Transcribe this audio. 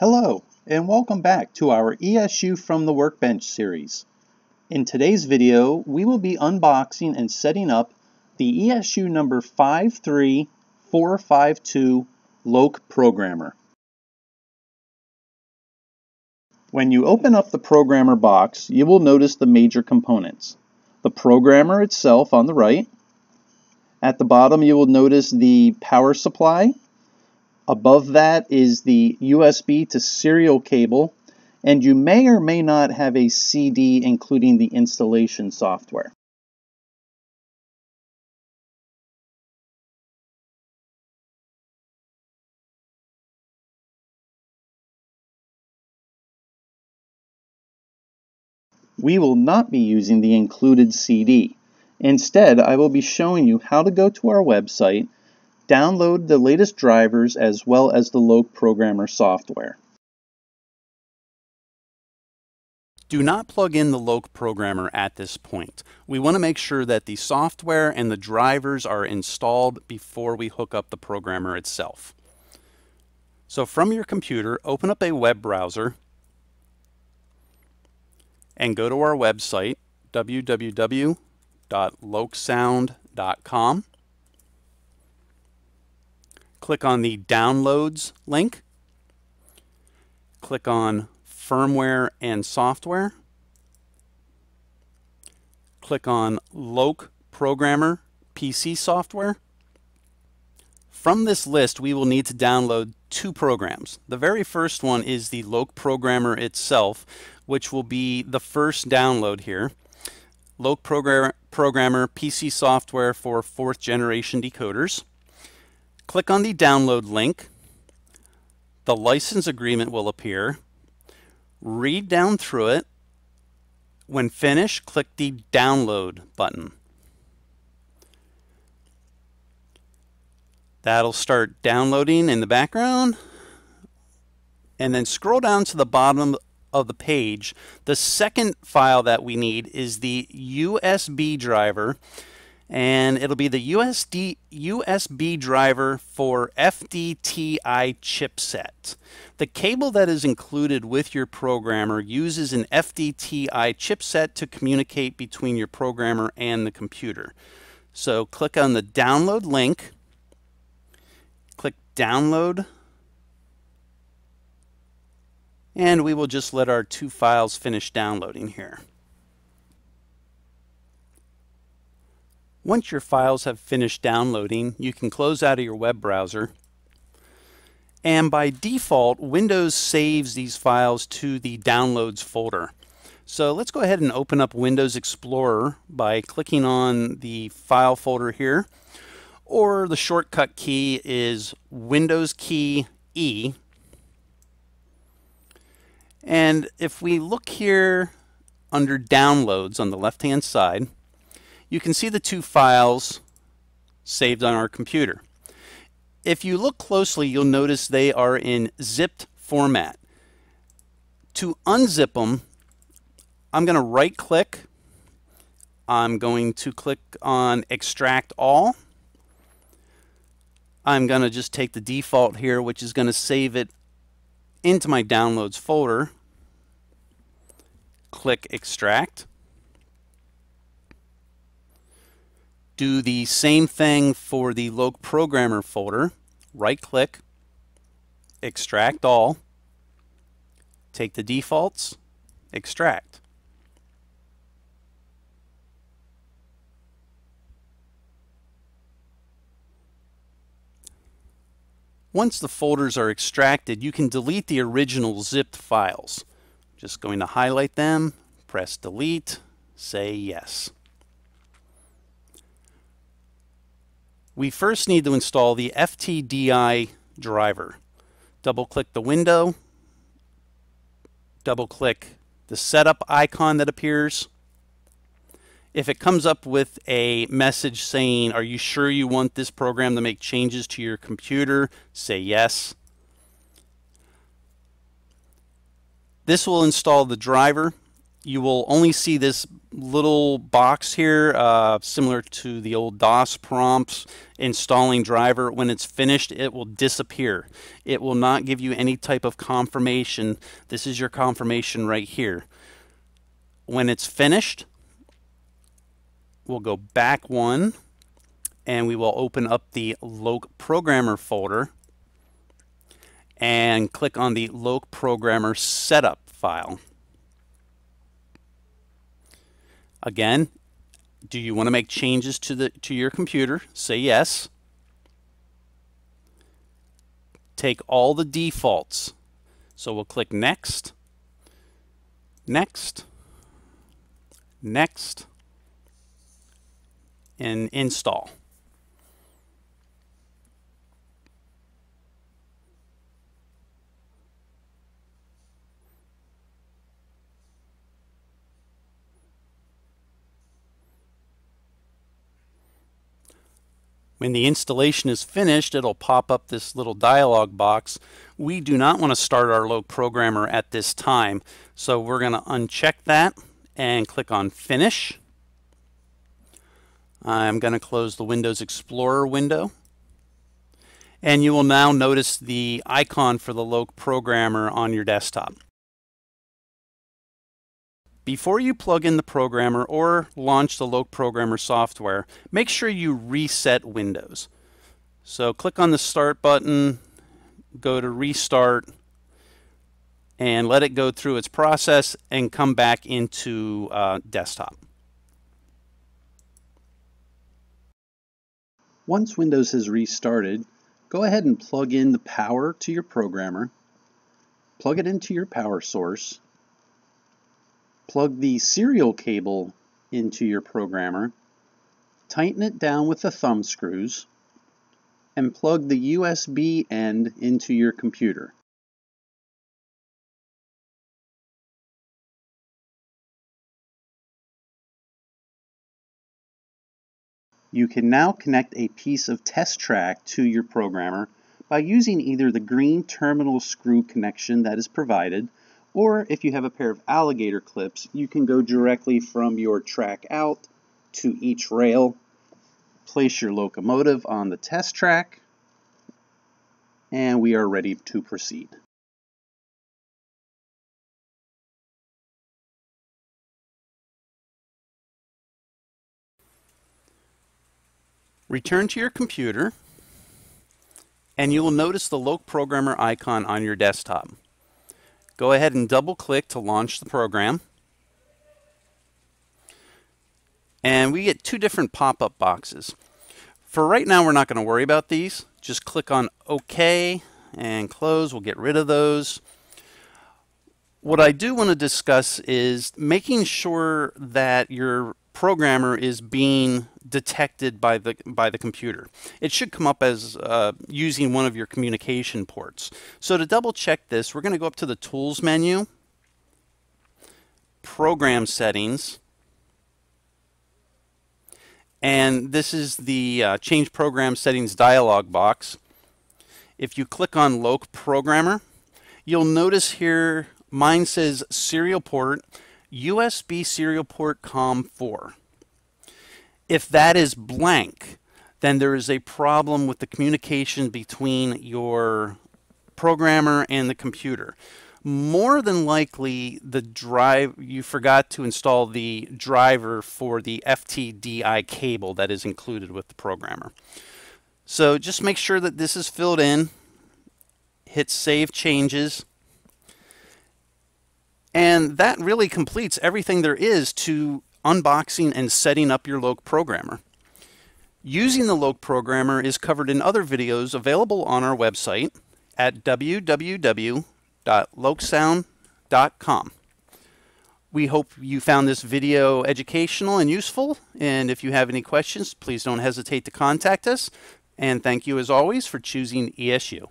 Hello, and welcome back to our ESU from the Workbench series. In today's video, we will be unboxing and setting up the ESU number 53452 LokProgrammer. When you open up the programmer box, you will notice the major components. The programmer itself on the right. At the bottom, you will notice the power supply Above that is the USB to serial cable, and you may or may not have a CD including the installation software. We will not be using the included CD. Instead, I will be showing you how to go to our website Download the latest drivers as well as the LokProgrammer software. Do not plug in the LokProgrammer at this point. We want to make sure that the software and the drivers are installed before we hook up the programmer itself. So from your computer, open up a web browser and go to our website, www.loksound.com click on the Downloads link, click on Firmware and Software, click on LOC Programmer PC Software. From this list, we will need to download two programs. The very first one is the LokProgrammer itself, which will be the first download here. LokProgrammer PC software for fourth generation decoders. Click on the download link. The license agreement will appear. Read down through it. When finished, click the download button. That'll start downloading in the background. And then scroll down to the bottom of the page. The second file that we need is the USB driver and it'll be the USD, USB driver for FDTI chipset. The cable that is included with your programmer uses an FDTI chipset to communicate between your programmer and the computer. So click on the download link, click download, and we will just let our two files finish downloading here. Once your files have finished downloading, you can close out of your web browser. And by default, Windows saves these files to the Downloads folder. So let's go ahead and open up Windows Explorer by clicking on the file folder here. Or the shortcut key is Windows key E. And if we look here under Downloads on the left-hand side, you can see the two files saved on our computer. If you look closely, you'll notice they are in zipped format. To unzip them, I'm going to right click. I'm going to click on extract all. I'm going to just take the default here, which is going to save it into my downloads folder. Click extract. Do the same thing for the LokProgrammer folder. Right click, extract all, take the defaults, extract. Once the folders are extracted, you can delete the original zipped files. Just going to highlight them, press delete, say yes. We first need to install the FTDI driver. Double click the window, double click the setup icon that appears. If it comes up with a message saying, are you sure you want this program to make changes to your computer? Say yes. This will install the driver. You will only see this little box here, uh, similar to the old DOS prompts, installing driver. When it's finished, it will disappear. It will not give you any type of confirmation. This is your confirmation right here. When it's finished, we'll go back one and we will open up the Loc Programmer folder and click on the LokProgrammer setup file. Again, do you want to make changes to the to your computer? Say yes. Take all the defaults. So we'll click next, next, next, and install. When the installation is finished, it'll pop up this little dialog box. We do not want to start our LokProgrammer at this time, so we're going to uncheck that and click on Finish. I'm going to close the Windows Explorer window. And you will now notice the icon for the LokProgrammer on your desktop. Before you plug in the programmer or launch the LokProgrammer software, make sure you reset Windows. So click on the Start button, go to Restart, and let it go through its process and come back into uh, desktop. Once Windows has restarted, go ahead and plug in the power to your programmer, plug it into your power source, Plug the serial cable into your programmer, tighten it down with the thumb screws, and plug the USB end into your computer. You can now connect a piece of test track to your programmer by using either the green terminal screw connection that is provided or if you have a pair of alligator clips, you can go directly from your track out to each rail, place your locomotive on the test track, and we are ready to proceed. Return to your computer and you will notice the LokProgrammer icon on your desktop. Go ahead and double click to launch the program. And we get two different pop-up boxes. For right now, we're not going to worry about these. Just click on OK and close. We'll get rid of those. What I do want to discuss is making sure that your programmer is being detected by the by the computer. It should come up as uh, using one of your communication ports. So to double check this, we're going to go up to the Tools menu, Program Settings, and this is the uh, Change Program Settings dialog box. If you click on LokProgrammer, you'll notice here mine says serial port USB serial port COM4. If that is blank, then there is a problem with the communication between your programmer and the computer. More than likely, the drive you forgot to install the driver for the FTDI cable that is included with the programmer. So just make sure that this is filled in. Hit Save Changes. And that really completes everything there is to unboxing and setting up your LokProgrammer. Using the LokProgrammer is covered in other videos available on our website at www.loksound.com. We hope you found this video educational and useful, and if you have any questions, please don't hesitate to contact us. And thank you as always for choosing ESU.